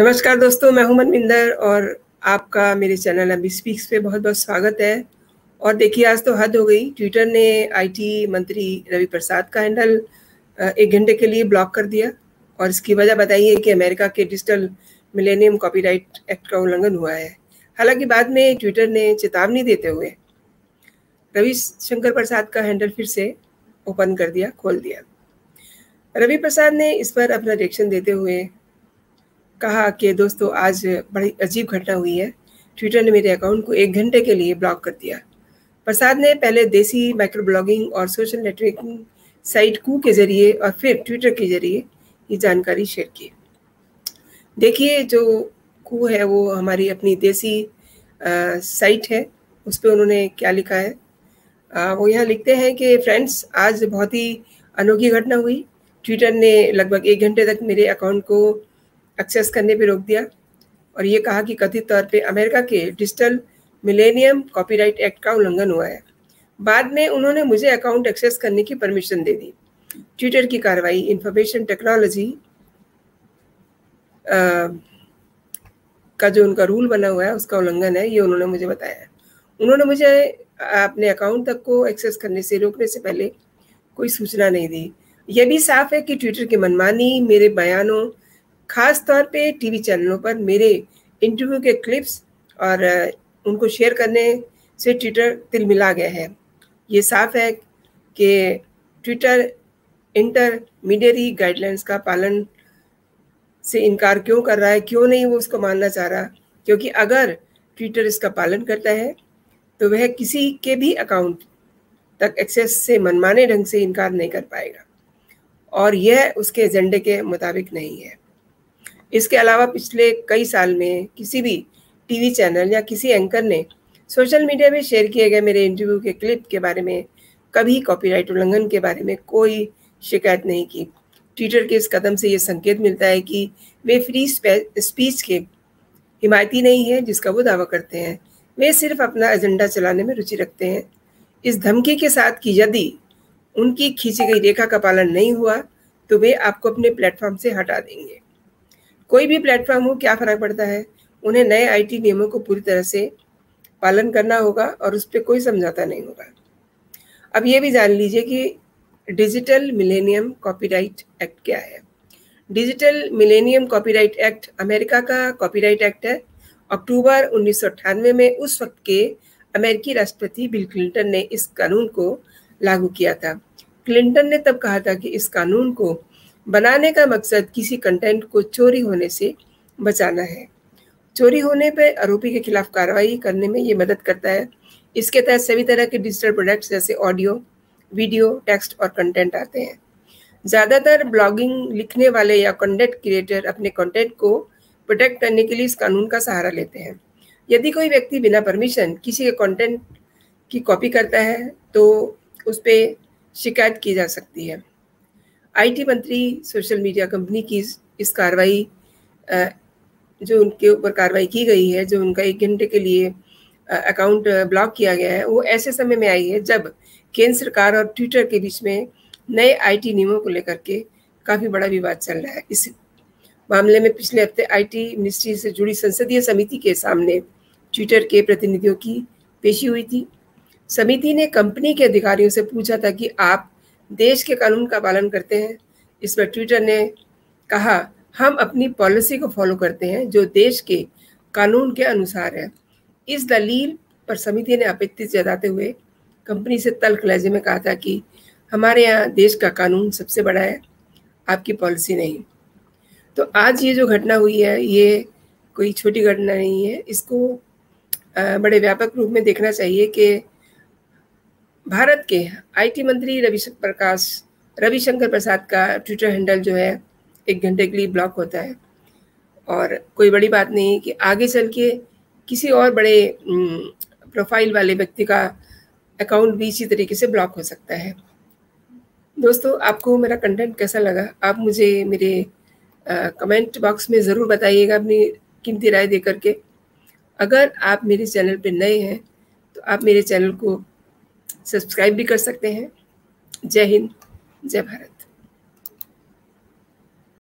नमस्कार दोस्तों, मैं हूँ मनविंदर और आपका मेरे चैनल अभी स्पीक्स पे बहुत बहुत स्वागत है। और देखिए, आज तो हद हो गई। ट्विटर ने आईटी मंत्री रवि प्रसाद का हैंडल एक घंटे के लिए ब्लॉक कर दिया। और इसकी वजह बताइए कि अमेरिका के डिजिटल मिलेनियम कॉपीराइट एक्ट का उल्लंघन हुआ है। हालाँकि बाद में ट्विटर ने चेतावनी देते हुए रवि शंकर प्रसाद का हैंडल फिर से ओपन कर दिया, खोल दिया। रवि प्रसाद ने इस पर अपना रिएक्शन देते हुए कहा कि दोस्तों आज बड़ी अजीब घटना हुई है। ट्विटर ने मेरे अकाउंट को एक घंटे के लिए ब्लॉक कर दिया। प्रसाद ने पहले देसी माइक्रो ब्लॉगिंग और सोशल नेटवर्किंग साइट कू के ज़रिए और फिर ट्विटर के ज़रिए ये जानकारी शेयर की। देखिए जो कू है वो हमारी अपनी देसी आ, साइट है। उस पर उन्होंने क्या लिखा है? आ, वो यहाँ लिखते हैं कि फ्रेंड्स आज बहुत ही अनोखी घटना हुई। ट्विटर ने लगभग एक घंटे तक मेरे अकाउंट को एक्सेस करने पर रोक दिया और ये कहा कि कथित तौर पर अमेरिका के डिजिटल मिलेनियम कॉपीराइट एक्ट का उल्लंघन हुआ है। बाद में उन्होंने मुझे अकाउंट एक्सेस करने की परमिशन दे दी। ट्विटर की कार्रवाई इंफॉर्मेशन टेक्नोलॉजी का जो उनका रूल बना हुआ है, उसका उल्लंघन है, ये उन्होंने मुझे बताया उन्होंने मुझे अपने अकाउंट तक को एक्सेस करने से रोकने से पहले कोई सूचना नहीं दी। यह भी साफ़ है कि ट्विटर की मनमानी, मेरे बयानों खास तौर पे टीवी चैनलों पर मेरे इंटरव्यू के क्लिप्स और उनको शेयर करने से ट्विटर तिल मिला गया है। ये साफ़ है कि ट्विटर इंटरमीडियरी गाइडलाइंस का पालन से इनकार क्यों कर रहा है, क्यों नहीं वो उसको मानना चाह रहा? क्योंकि अगर ट्विटर इसका पालन करता है तो वह किसी के भी अकाउंट तक एक्सेस से मनमाने ढंग से इनकार नहीं कर पाएगा। और यह उसके एजेंडे के मुताबिक नहीं है। इसके अलावा पिछले कई साल में किसी भी टीवी चैनल या किसी एंकर ने सोशल मीडिया में शेयर किए गए मेरे इंटरव्यू के क्लिप के बारे में, कभी कॉपीराइट उल्लंघन के बारे में कोई शिकायत नहीं की। ट्विटर के इस कदम से ये संकेत मिलता है कि वे फ्री स्पीच के हिमायती नहीं है, जिसका वो दावा करते हैं। वे सिर्फ़ अपना एजेंडा चलाने में रुचि रखते हैं। इस धमकी के साथ कि यदि उनकी खींची गई रेखा का पालन नहीं हुआ तो वे आपको अपने प्लेटफॉर्म से हटा देंगे। कोई भी प्लेटफॉर्म हो, क्या फ़र्क पड़ता है? उन्हें नए आईटी नियमों को पूरी तरह से पालन करना होगा और उस पर कोई समझौता नहीं होगा। अब ये भी जान लीजिए कि डिजिटल मिलेनियम कॉपीराइट एक्ट क्या है? Digital millennium copyright act America का कॉपीराइट एक्ट है। अक्टूबर उन्नीस सौ अट्ठानवे में उस वक्त के अमेरिकी राष्ट्रपति बिल क्लिंटन ने इस कानून को लागू किया था। क्लिंटन ने तब कहा था कि इस कानून को बनाने का मकसद किसी कंटेंट को चोरी होने से बचाना है। चोरी होने पर आरोपी के खिलाफ कार्रवाई करने में ये मदद करता है। इसके तहत सभी तरह के डिजिटल प्रोडक्ट्स जैसे ऑडियो वीडियो टेक्स्ट और कंटेंट आते हैं। ज़्यादातर ब्लॉगिंग लिखने वाले या कंटेंट क्रिएटर अपने कंटेंट को प्रोटेक्ट करने के लिए इस कानून का सहारा लेते हैं। यदि कोई व्यक्ति बिना परमिशन किसी के कंटेंट की कॉपी करता है तो उस पर शिकायत की जा सकती है। आईटी मंत्री सोशल मीडिया कंपनी की इस कार्रवाई जो उनके ऊपर कार्रवाई की गई है, जो उनका एक घंटे के लिए अकाउंट ब्लॉक किया गया है, वो ऐसे समय में आई है जब केंद्र सरकार और ट्विटर के बीच में नए आईटी नियमों को लेकर के काफ़ी बड़ा विवाद चल रहा है। इस मामले में पिछले हफ़्ते आईटी मिनिस्ट्री से जुड़ी संसदीय समिति के सामने ट्विटर के प्रतिनिधियों की पेशी हुई थी। समिति ने कंपनी के अधिकारियों से पूछा था कि आप देश के कानून का पालन करते हैं। इस पर ट्विटर ने कहा, हम अपनी पॉलिसी को फॉलो करते हैं, जो देश के कानून के अनुसार है। इस दलील पर समिति ने आपत्ति जताते हुए कंपनी से तल्ख लहजे में कहा था कि हमारे यहाँ देश का कानून सबसे बड़ा है, आपकी पॉलिसी नहीं। तो आज ये जो घटना हुई है, ये कोई छोटी घटना नहीं है। इसको बड़े व्यापक रूप में देखना चाहिए कि भारत के आईटी मंत्री रविशंकर प्रकाश, रविशंकर प्रसाद का ट्विटर हैंडल जो है, एक घंटे के लिए ब्लॉक होता है। और कोई बड़ी बात नहीं कि आगे चल के किसी और बड़े प्रोफ़ाइल वाले व्यक्ति का अकाउंट भी इसी तरीके से ब्लॉक हो सकता है। दोस्तों, आपको मेरा कंटेंट कैसा लगा? आप मुझे मेरे कमेंट बॉक्स में ज़रूर बताइएगा अपनी कीमती राय दे करके अगर आप मेरे चैनल पर नए हैं तो आप मेरे चैनल को सब्सक्राइब भी कर सकते हैं। जय हिंद जय भारत।